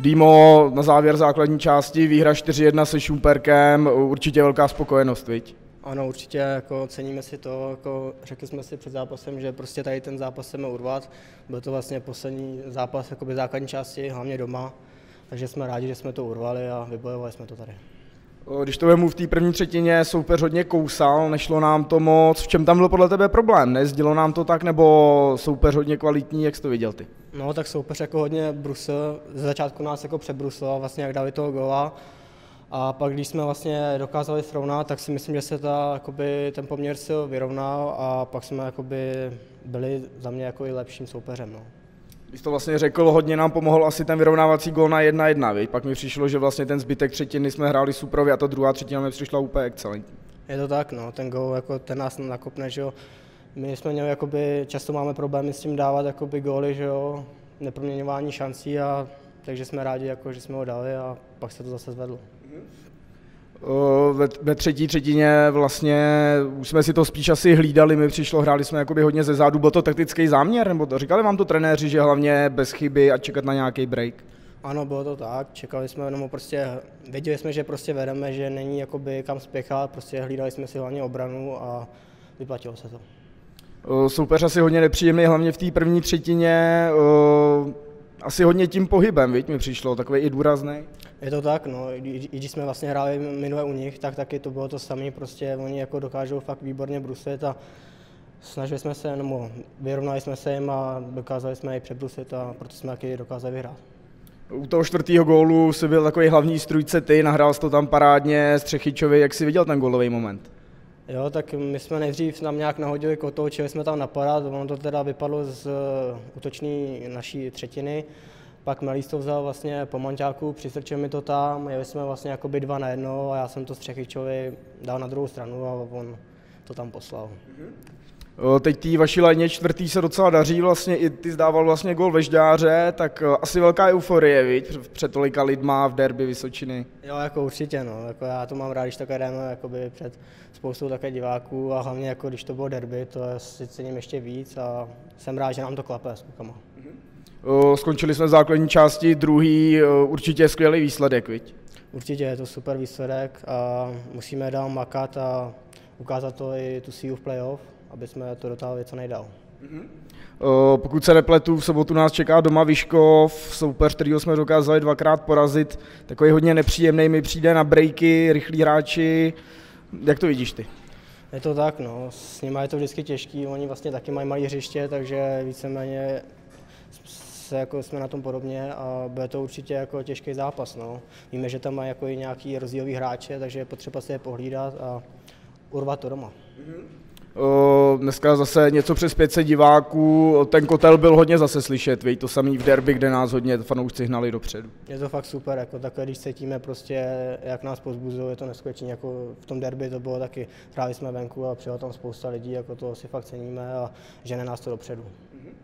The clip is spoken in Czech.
Dýmo, na závěr základní části, výhra 4-1 se Šumperkem, určitě velká spokojenost, viď? Ano, určitě jako ceníme si to, jako řekli jsme si před zápasem, že prostě tady ten zápas chceme urvat. Byl to vlastně poslední zápas jakoby základní části, hlavně doma, takže jsme rádi, že jsme to urvali a vybojovali jsme to tady. Když to vemu v té první třetině, soupeř hodně kousal, nešlo nám to moc. V čem tam byl podle tebe problém? Nezdilo nám to tak, nebo soupeř hodně kvalitní, jak jsi to viděl ty? No, tak soupeř jako hodně brusil, ze začátku nás jako přebrusil, vlastně jak dali toho gola. A pak, když jsme vlastně dokázali srovnat, tak si myslím, že se ta, jakoby, ten poměr sil vyrovnal a pak jsme jakoby, byli za mě jako i lepším soupeřem. No. Když to vlastně řekl, hodně nám pomohl asi ten vyrovnávací gól na 1-1, viď? Pak mi přišlo, že vlastně ten zbytek třetiny jsme hráli suprově a ta druhá třetina mi přišla úplně excelentní. Je to tak, no, ten gól, jako ten nás nakopne, že jo. My jsme měli, jakoby, často máme problémy s tím dávat jakoby góly, že jo, neproměňování šancí a takže jsme rádi, jako, že jsme ho dali a pak se to zase zvedlo. Ve, ve třetí třetině vlastně už jsme si to spíš asi hlídali, my přišlo, hráli jsme jakoby hodně ze zádu, byl to taktický záměr, nebo to, říkali vám to trenéři, že hlavně bez chyby a čekat na nějaký break? Ano, bylo to tak, čekali jsme, jenom prostě, věděli jsme, že prostě vedeme, že není jakoby kam spěchat, prostě hlídali jsme si hlavně obranu a vyplatilo se to. Soupeř asi hodně nepříjemný, hlavně v té první třetině asi hodně tím pohybem, viď, mi přišlo, takový i důrazný. Je to tak, no, i, když jsme vlastně hráli minule u nich, tak taky to bylo to samé, prostě oni jako dokážou fakt výborně brusit a snažili jsme se, nebo vyrovnali jsme se jim a dokázali jsme je přebrusit a proto jsme taky dokázali vyhrát. U toho čtvrtého gólu si byl takový hlavní strujce ty, nahrál jsi to tam parádně Střechyčovi, jak si viděl ten gólový moment? Jo, tak my jsme nejdřív nám nějak nahodili kotou, čili jsme tam napadat, ono to teda vypadlo z eh, útočné naší třetiny, pak Melís to vzal vlastně po manťáku, přistrčil mi to tam, jeli jsme vlastně jakoby dva na jedno a já jsem to Střechyčovi dal na druhou stranu a on to tam poslal. Mm-hmm. Teď té vaší léně čtvrtý se docela daří, vlastně i ty zdával vlastně gol ve Žďáře, tak asi velká euforie, viď, před tolika lidma v derby Vysočiny. Jo, jako určitě, no, jako já to mám rád, když také jdeme jakoby před spoustou také diváků a hlavně jako když to bylo derby, to si cením ještě víc a jsem rád, že nám to klape s klukama. Skončili jsme v základní části, druhý určitě skvělý výsledek, viď? Určitě je to super výsledek a musíme dál makat a ukázat to i tu sílu v playoff aby jsme to dotáhli co nejdál. Mm-hmm. Pokud se nepletu, v sobotu nás čeká doma Vyškov, soupeř, kterýho jsme dokázali dvakrát porazit, takový hodně nepříjemný, mi přijde na breaky, rychlí hráči, jak to vidíš ty? Je to tak, no. s nimi je to vždycky těžký, oni vlastně taky mají malé hřiště, takže víceméně se jako jsme na tom podobně a bude to určitě jako těžký zápas. No. Víme, že tam mají jako i nějaký rozdílový hráče, takže je potřeba se je pohlídat a urvat to doma. Mm-hmm. Dneska zase něco přes 500 diváků, ten kotel byl hodně zase slyšet, víš, to samý v derby, kde nás hodně fanoušci hnali dopředu. Je to fakt super, jako takhle, když cítíme prostě, jak nás pozbuzují, je to neskutečné, jako v tom derby to bylo taky, hráli jsme venku a přijelo tam spousta lidí, jako to si fakt ceníme a žene nás to dopředu.